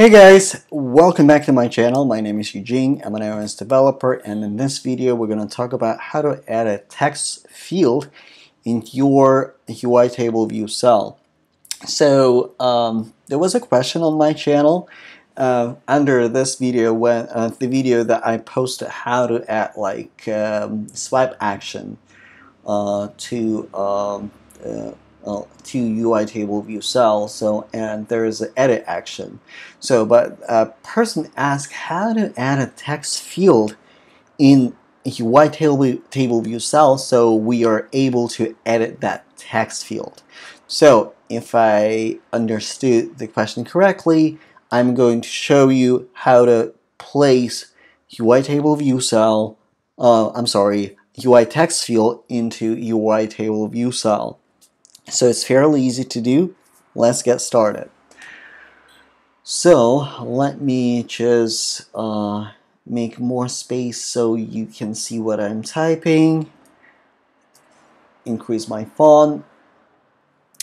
Hey guys, welcome back to my channel. My name is Eugene. I'm an iOS developer and in this video we're going to talk about how to add a text field in your UI table view cell. So um, there was a question on my channel uh, under this video when uh, the video that I posted how to add like um, swipe action uh, to um, uh, to UI table view cell. So and there is an edit action. So but a person asked how to add a text field in UI table table view cell so we are able to edit that text field. So if I understood the question correctly, I'm going to show you how to place UI table view cell. Uh, I'm sorry, UI text field into UI table view cell. So it's fairly easy to do. Let's get started. So let me just uh, make more space so you can see what I'm typing. Increase my font.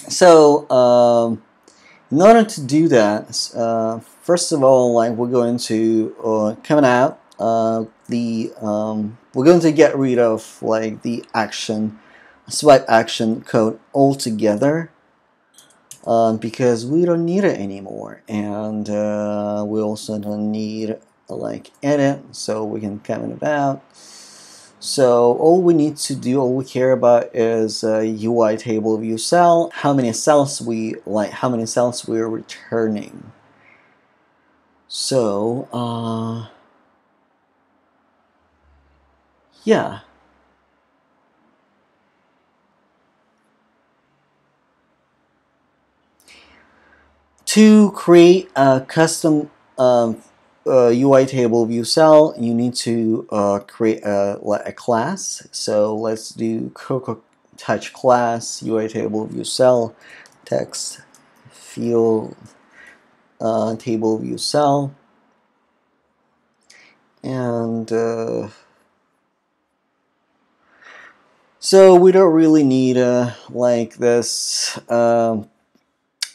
So um, in order to do that, uh, first of all, like we're going to uh, coming out uh, the um, we're going to get rid of like the action swipe action code altogether uh, because we don't need it anymore. And uh, we also don't need like edit so we can comment about so all we need to do all we care about is UI table view cell how many cells we like how many cells we're returning. So uh, yeah To create a custom um, uh, UI table view cell, you need to uh, create a, a, class. So let's do Cocoa Touch class UI table view cell text field uh, table view cell and uh, so we don't really need uh, like this um,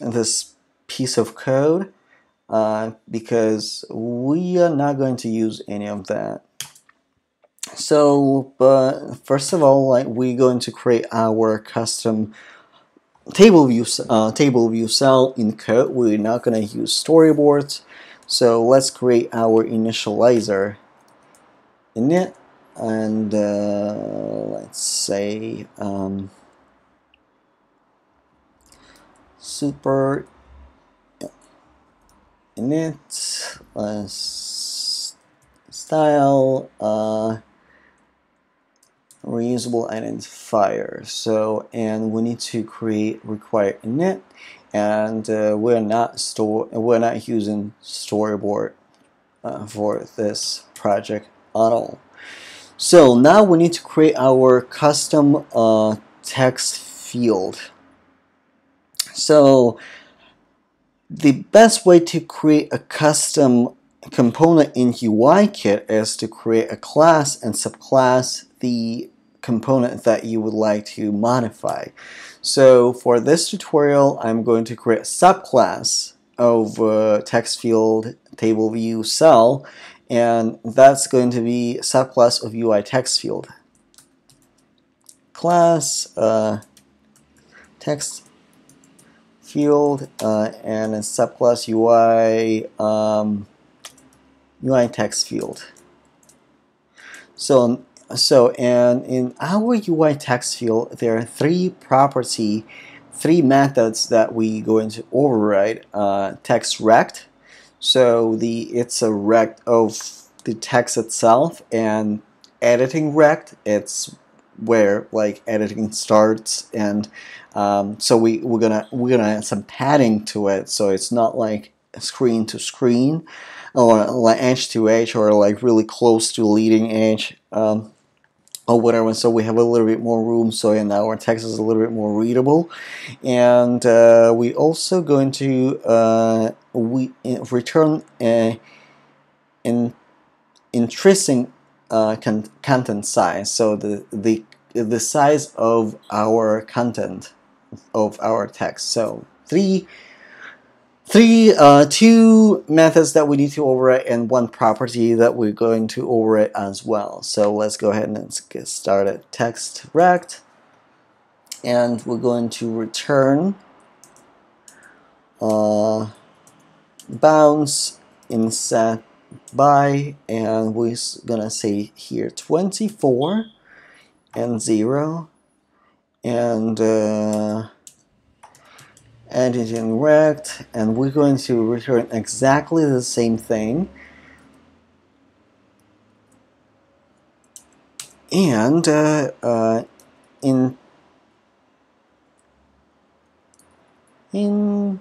this piece of code uh, because we are not going to use any of that. So, but first of all, like we're going to create our custom table view uh, table view cell in code. We're not going to use storyboards. So let's create our initializer init and uh, let's say um, super init uh, style uh, reusable identifier. So and we need to create require init and uh, we're not store we're not using storyboard uh, for this project at all. So now we need to create our custom uh, text field. So the best way to create a custom component in UIKit is to create a class and subclass the component that you would like to modify. So for this tutorial, I'm going to create a subclass of uh, text field table view cell and that's going to be subclass of UI text field. Class uh, text field uh, and a subclass UI um, UI text field. So so and in our UI text field there are three property three methods that we going to override uh, text rect so the it's a rect of the text itself and editing rect it's where like editing starts and um, so we, we're gonna we're gonna add some padding to it so it's not like screen to screen or like edge to edge or like really close to leading edge um, or whatever so we have a little bit more room so now our text is a little bit more readable and uh, we also going to uh, we return a, an interesting uh, con content size so the the the size of our content of our text. So three three, uh, two methods that we need to override and one property that we're going to override as well. So let's go ahead and get started. Text rect, and we're going to return uh, bounds in set by, and we're gonna say here 24 and 0 and uh, editing rect and we're going to return exactly the same thing. And uh, uh, in in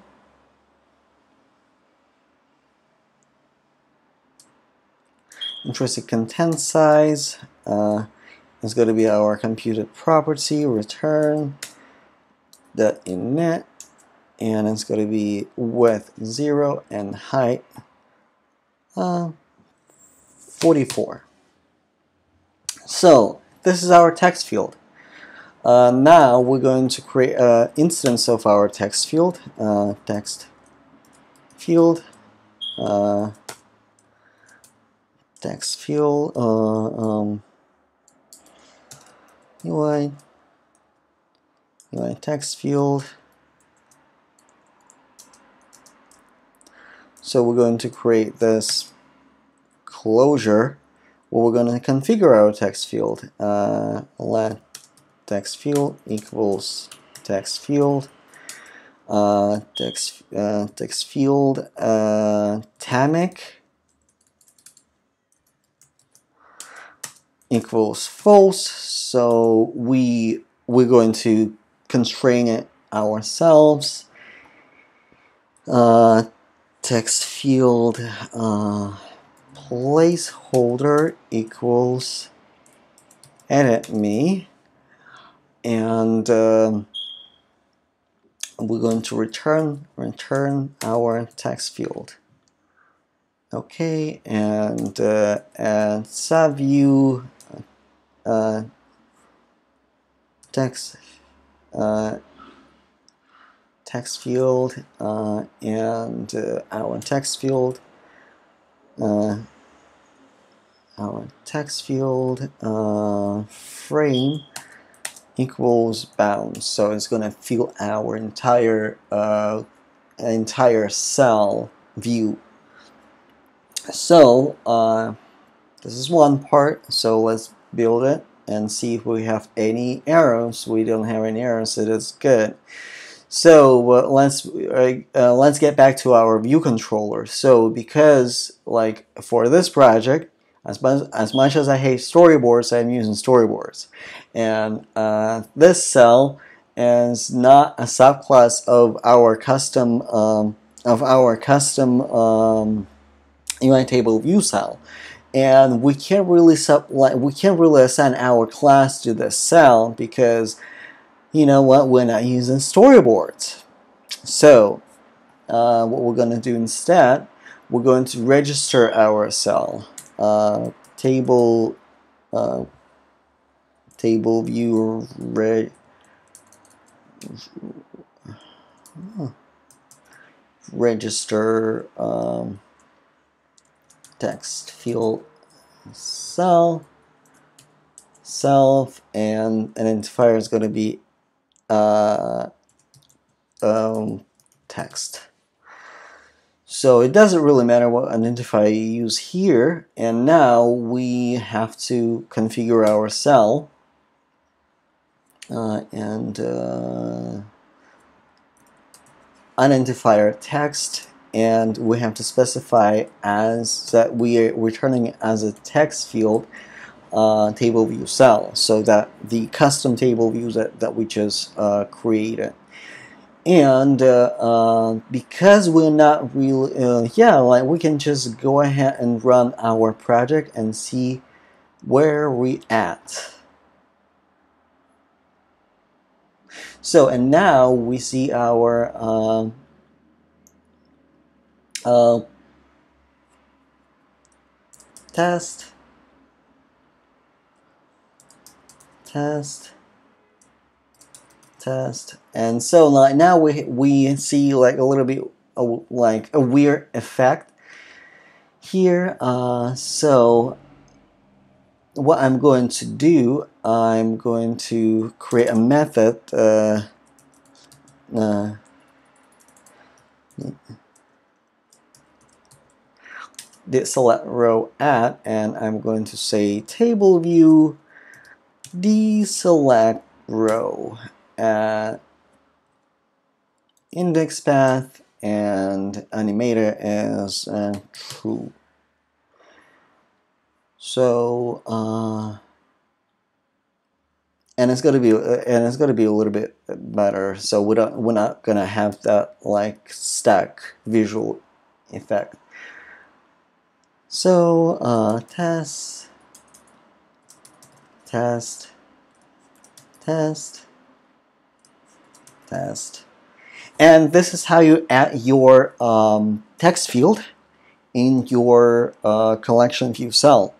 intrinsic content size uh, is going to be our computed property return the init and it's going to be width 0 and height uh, 44 so this is our text field. Uh, now we're going to create an instance of our text field uh, text field uh, text field uh, um, UI UI text field So we're going to create this closure where we're going to configure our text field. Uh, let text field equals text field uh, text uh, text field uh, tamic equals false. So we we're going to constrain it ourselves. Uh, text field uh, placeholder equals edit me and um, we're going to return return our text field okay and uh, and subview uh, text uh, text field uh, and uh, our text field uh, our text field uh, frame equals bounds so it's going to fill our entire uh, entire cell view. So uh, this is one part. So let's build it and see if we have any errors we don't have any errors it is good. So uh, let's uh, uh, let's get back to our view controller. So because like for this project, as much as much as I hate storyboards, I'm using storyboards, and uh, this cell is not a subclass of our custom um, of our custom um, UI table view cell and we can't really sub we can't really assign our class to this cell because you know what, we're not using storyboards. So uh, what we're going to do instead, we're going to register our cell. Uh, table uh, table view re register um, text field cell self and an identifier is going to be uh, um, text. So it doesn't really matter what identifier you use here. And now we have to configure our cell. Uh, and uh, identifier text and we have to specify as that we are returning as a text field uh, table view cell so that the custom table views that, that we just uh, created. And uh, uh because we're not really uh, yeah like we can just go ahead and run our project and see where we at. So and now we see our um, uh, test test test and so like now we we see like a little bit like a weird effect here. Uh, so what I'm going to do, I'm going to create a method. Uh, uh, the select row at and I'm going to say table view deselect row at index path and animator as uh, true. So uh, and it's going to be and it's to be a little bit better. So we don't we're not going to have that like stack visual effect so uh, test, test, test, test. And this is how you add your um, text field in your uh, collection view cell.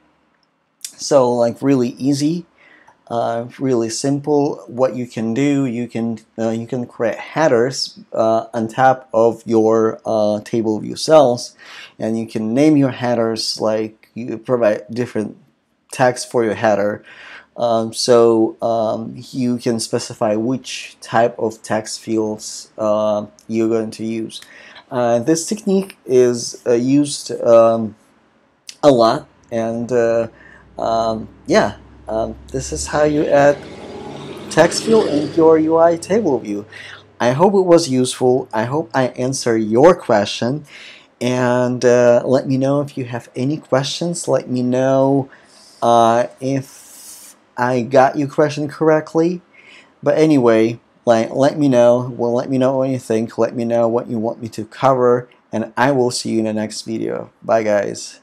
So like really easy uh, really simple. What you can do, you can uh, you can create headers uh, on top of your uh, table view cells, and you can name your headers like you provide different text for your header. Um, so um, you can specify which type of text fields uh, you're going to use. This technique is used um, a lot, and um, yeah. Um, this is how you add text field in your UI table view. I hope it was useful. I hope I answer your question. And uh, let me know if you have any questions. Let me know uh, if I got your question correctly. But anyway, like, let me know. Well, let me know what you think. Let me know what you want me to cover. And I will see you in the next video. Bye, guys.